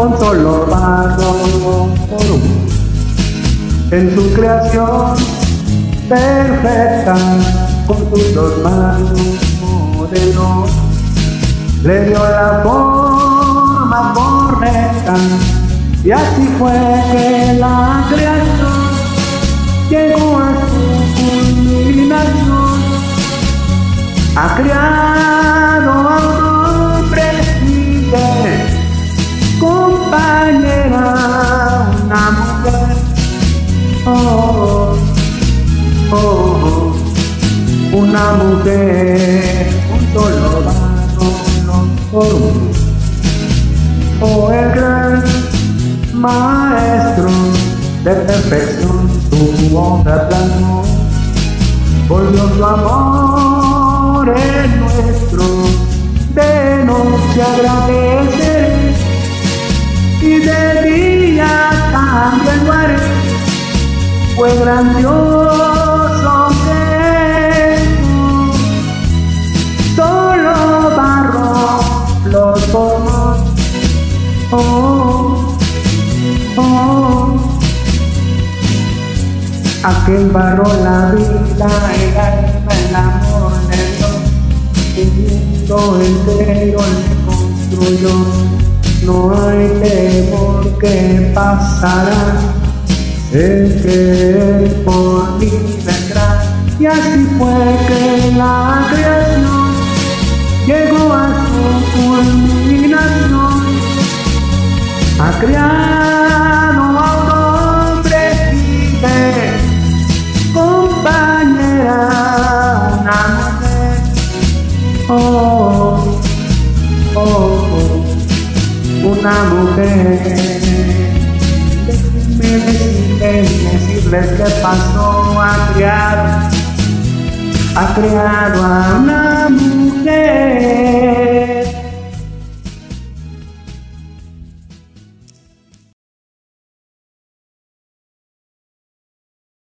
con solo barro en su creación perfecta con sus dos manos modelos le dio la forma correcta y así fue que la creación llegó a su culminación. Ha creado una mujer. Un solo varón por uno oh el gran maestro de perfección tu obra plasmó volvió su amor en nuestro de noche agradecer y de día también lo haré fue grandioso Aquel barro la vida, el alma, el amor de Dios, el mundo entero le construyó. No hay temor que pasará, el que él por mí vendrá. Y así fue que la creación llegó a su culminación, ha creado oh, oh, oh, una mujer. Déjenme decirles, decirles que pasó a crear, ha creado a una mujer.